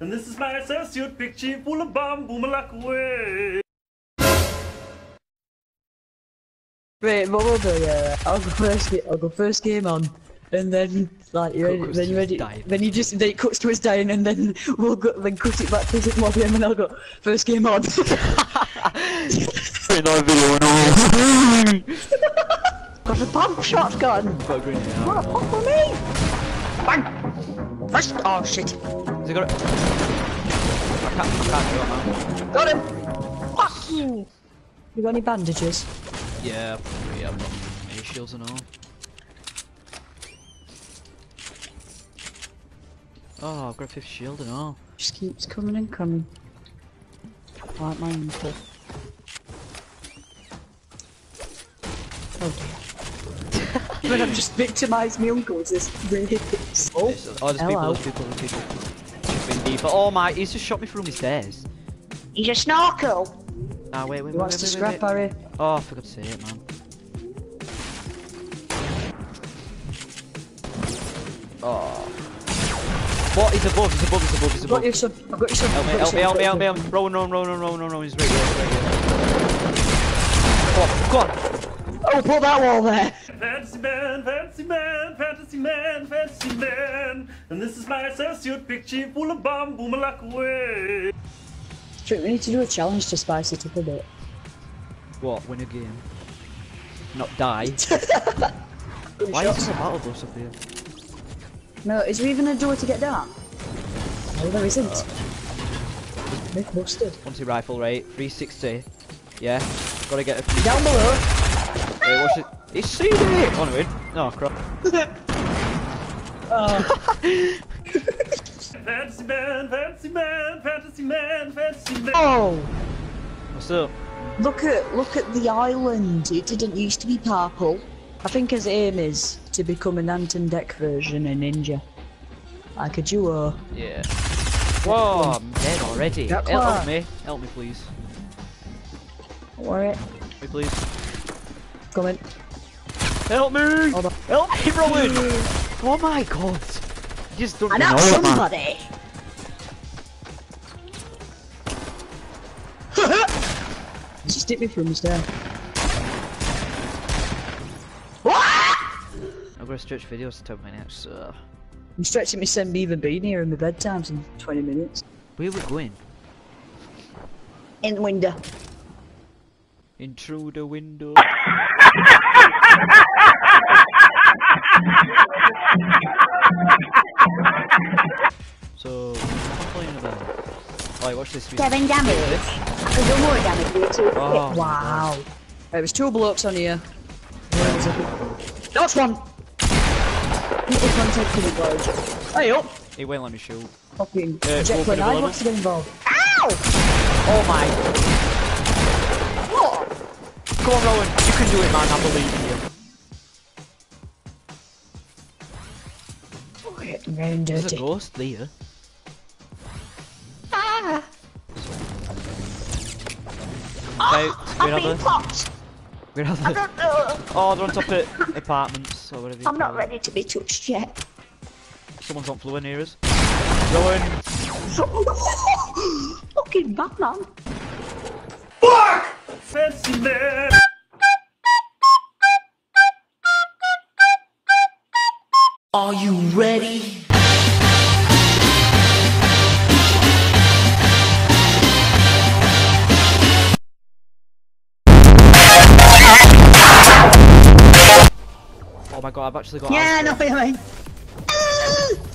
And this is my associate picture full of bomb boomalak away. Wait, what we'll do, yeah, I'll go first, I'll go first game on, and then, like, you ready, then you ready, dying. then you just, then it cuts to his dying, and then we'll go, then cut it back to his lobby, and I'll go, first game on. Another video and Got a pump shotgun! Got a green What a pump for me! Bang! First, oh shit. Has he got it? I can't, I can't do it now. Got him! Fuck you! You got any bandages? Yeah, probably, yeah, I've got mini shields and all. Oh, I've got a fifth shield and all. Just keeps coming and coming. Like my uncle. Oh dear. when I've just victimised my uncle with this rapist. Oh, It's- oh, there's people, hello. there's people, there's people. Chipping deeper. Oh my, he's just shot me from his stairs. He's a snorkel! Ah, wait, wait, He wait, wants wait, to wait, scrap wait. Harry. Oh, for God's sake, man. Oh. What? He's above, he's above, he's above, he's I've got above. you some, I've got you some. Help me, help me, help me, help me, help me. Rowan, Rowan, Rowan, Rowan, Rowan, Rowan, he's right here, he's right here. Oh, God. Oh, put that wall there! Fantasy man, fantasy man, fantasy man, fantasy man. And this is my associate picture full of bomb boomalak away. Trick, we need to do a challenge to spice it up a bit. What? Win a game? Not die? Why is there a battle bus up here? No, is there even a door to get down? No, there isn't. Uh. Myth busted. Monty rifle rate, 360. Yeah, gotta get a few. Down below! Wait, what's it? It's CD! Oh, no, wait. No, crap. Uh. Fantasy man, fantasy man, fantasy man, fantasy man. Oh! What's up? Look at look at the island. It didn't used to be purple. I think his aim is to become an Ant and Dec version of Ninja. Like a duo. Yeah. Whoa, I'm dead already. Help, help me. Help me, please. Don't worry. Help me, please. Coming. Help me! Hold on. Help me, Rowan! oh my god. You just don't I know know it, man. somebody! Just hit me from the stair. I've got to stretch videos to 10 minutes, so... I'm stretching my Sen Beaver bean here in my bedtimes in 20 minutes. Where are we going? In the window. In through the window. so, what am I playing about? Alright, watch this. Seven damage. I can do more damage here too. Oh, wow. There was two blocks on here. Where was it? That's one! Little contact coming, boys. Hey up! He won't let me shoot. Fucking Uh, Jet open I door. wants to get involved. Ow! Oh my... What? Come on, Rowan. You can do it, man. I believe in you. Oh, getting very There's a dirty. ghost there. Ah! Right, I'm we're being popped! We're I don't know. Oh, they're on top of apartments or whatever. I'm not call it. ready to be touched yet. Someone's on got fluid near us. Rowan. Fucking Batman. Fantasy man. Are you ready? Oh my god, I've actually got. Yeah, owl no, spawns. I.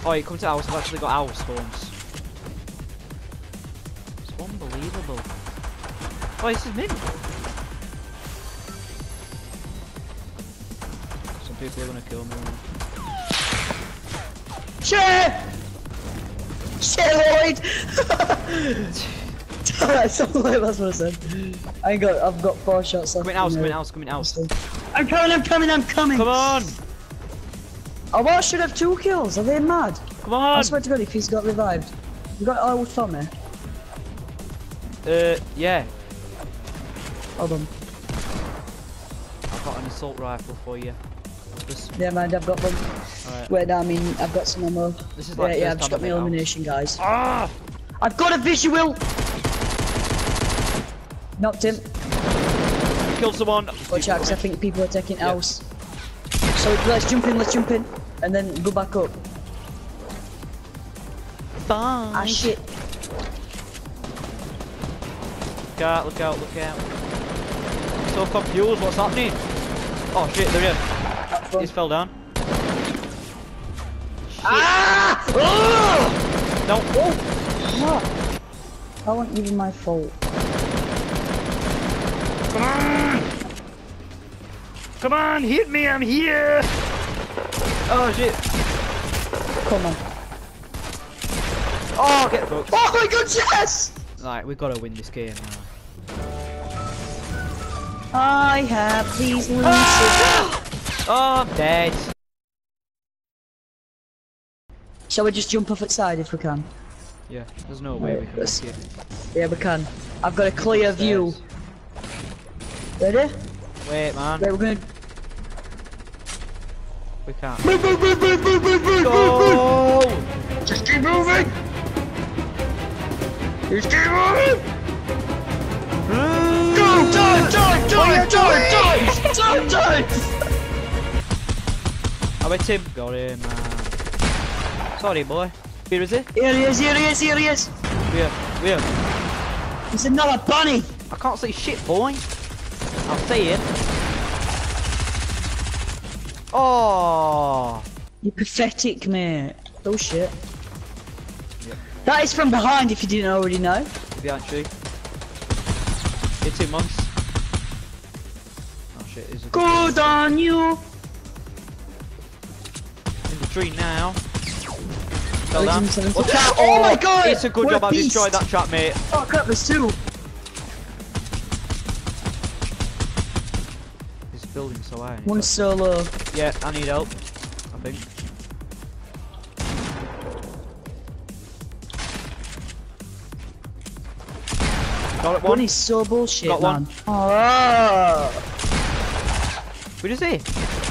Oh, you come to house. I've actually got owl spawns. It's unbelievable. Oh, this is mint. Some people are gonna kill me. Share! Share Lloyd! Something like that's what I said. I ain't got, I've got four shots left. Come in house, in come in there. house, come in house. I'm coming, I'm coming, I'm coming! Come on! Oh, I should have two kills, are they mad? Come I on! swear to god if he's got revived. You got old Tommy? Uh, yeah. Hold on. I've got an assault rifle for you. This, Yeah, mind, I've got one. alright. Wait, no, I mean, I've got some ammo. This is Yeah, like yeah, I've just got my I've been out. elimination, guys. Ah! I've got a visual. Knocked him. Killed someone. Watch out, 'cause I think people are taking else. So let's jump in, let's jump in, and then go back up. Ah shit. Look out, look out, look out. So confused, what's happening? Oh shit, they're here. He's fell down. Ah! Oh! No. What? That wasn't even my fault. Come on! Come on, hit me, I'm here! Oh shit. Come on. Oh, get booked. Oh my god, yes! Right, we've got to win this game now. I have these lucid. Oh, I'm dead. Shall we just jump off its side if we can? Yeah, there's no way we can let's- make it. Yeah, we can. I've got a clear view. Ready? Wait, man. Right, we're gonna. We can't. Move, move, move, move, move, move, move, Go! Just keep moving! Just keep moving! Mm. Go! Dive! Dive! Dive! Dive! Dive! Dive! Dive! I bet him. Got him, man. Sorry, boy. Here is it? Here he is, here he is, here he is! Where? Where? It's another bunny! I can't see shit, boy. I'll see it. Oh. You pathetic, mate. Oh shit. Yep. That is from behind if you didn't already know. Behind tree. It's two months. Oh shit, is it Good on you! Tree now? Fell down. Origin 70. Watch out! Oh my oh, God! It's a good What job I destroyed that trap, mate. Oh crap, there's two! This building's so high. One solo. Yeah, I need help. I think. Got One one. is so bullshit, Got man. one. Oh. Where is he?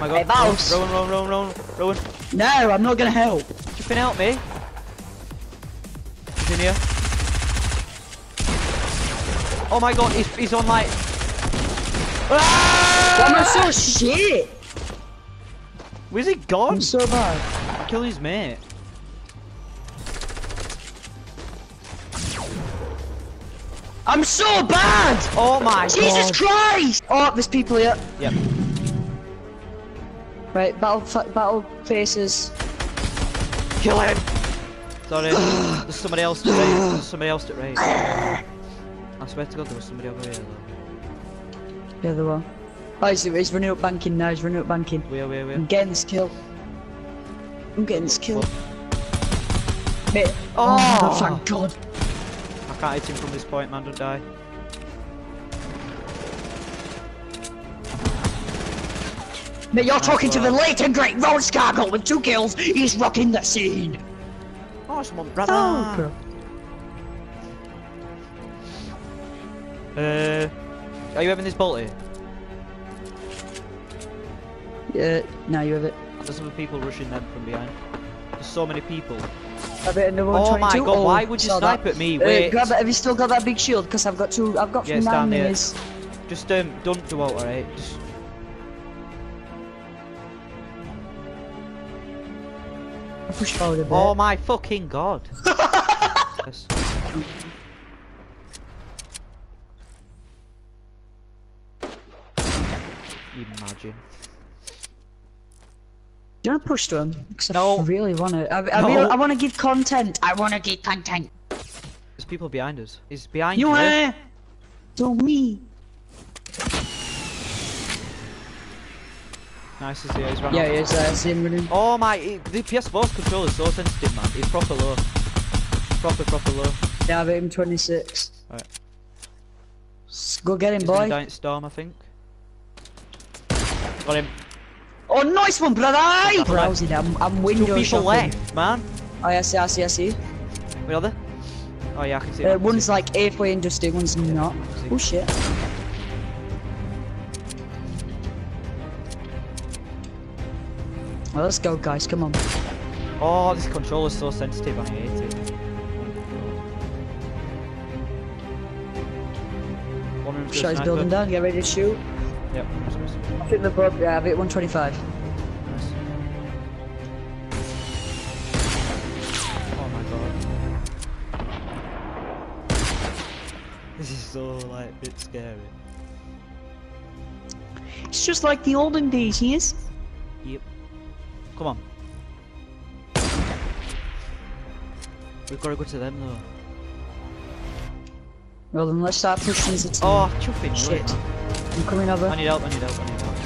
Oh my god. Hey, boss. Rowan, Rowan, Rowan, Rowan, Rowan. No, I'm not gonna help. You can help me. He's in here. Oh my god, he's, he's on like. Why am I so shit? Where's he gone? I'm so bad. Kill his mate. I'm so bad! Oh my Jesus god. Christ! Oh, there's people here. Yep. Right, battle battle faces. Kill him. Sorry. There's somebody else to raid. There's somebody else to raid. I swear to God, there was somebody over here though. Yeah, there were. Oh, he's, he's running up banking now. He's running up banking. Where, where, where? I'm getting this kill. I'm getting this kill. Mate. Oh. Oh, thank God. I can't hit him from this point, man. Don't die. Mate, you're talking to the late and great Ron Scargle with two kills. He's rocking the scene. Oh, someone, brother. Oh, Uh, are you having this bolt here? Yeah, now you have it. There's other people rushing them from behind. There's so many people. Have it another Oh my 122? God, why would you snipe that. at me? Uh, Wait. grab it. Have you still got that big shield? Because I've got two. I've got Yeah, from it's down nine there. minis. Just um, don't do out, alright? Just I push forward a bit. Oh my fucking god. Yes. Imagine. Do you want to push to him? Because No. I really want to. I, I, No. really, I want to give content. I want to give content. There's people behind us. He's behind You you. want to? me. Nice to see he's run Yeah, off. yes, I see him running. Oh my, it- the PS4's controller is so sensitive, man. It's proper low. Proper, proper low. Yeah, I've hit him 26. Right. S- Go get him, He's boy. in storm, I think. Got him. Oh, nice one, brother! Couple Browsing, I'm, I'm Two people shopping. left, man. Oh, I see, I see, I see. Where are they? Oh yeah, I can see. Uh, one's like halfway in dusty, one's not. Oh shit. Well, let's go, guys. Come on. Oh, this control is so sensitive. I hate it. Shots building down. Get ready to shoot. Yep. Off in the book. Yeah, have it. 125. Nice. Oh my god. This is so like a bit scary. It's just like the olden days, he is. Yep. Come on. We've got to go to them though. Well then let's start pushing as a team. Oh, chuffing, Shit. Shit. I'm coming over. I need help, I need help, I need help.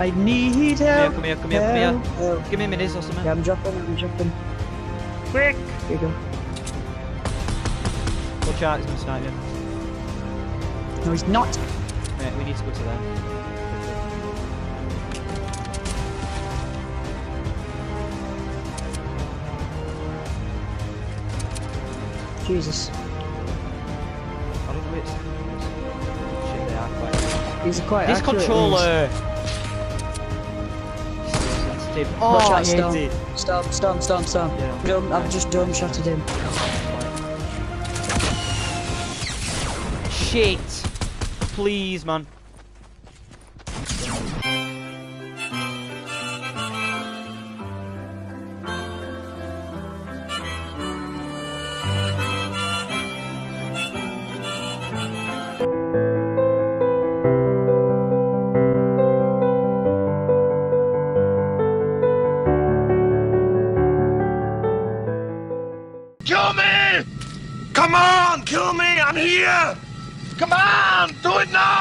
I need Come here, help. come here, come here, come here. help, help. Give me minis or something. Yeah, I'm dropping, I'm dropping. Quick! Here you go. Watch out, he's gonna snipe you. No, he's not. Mate, we need to go to them. Quite. He's quite This controller! Oh, Watch out, I Storm. it. Storm, storm, storm, storm. Yeah. Dome, I've just dome shotted him. Shit! Please, man. Kill me! Come on, kill me! I'm here! Come on! Do it now!